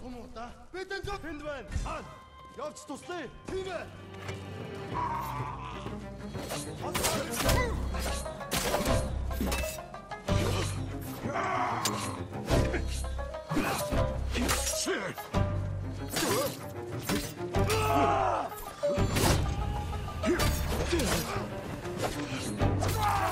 Хумууда бид энэ зөв тэнд байна. Аа явж туслая. Тийм ээ. Ah!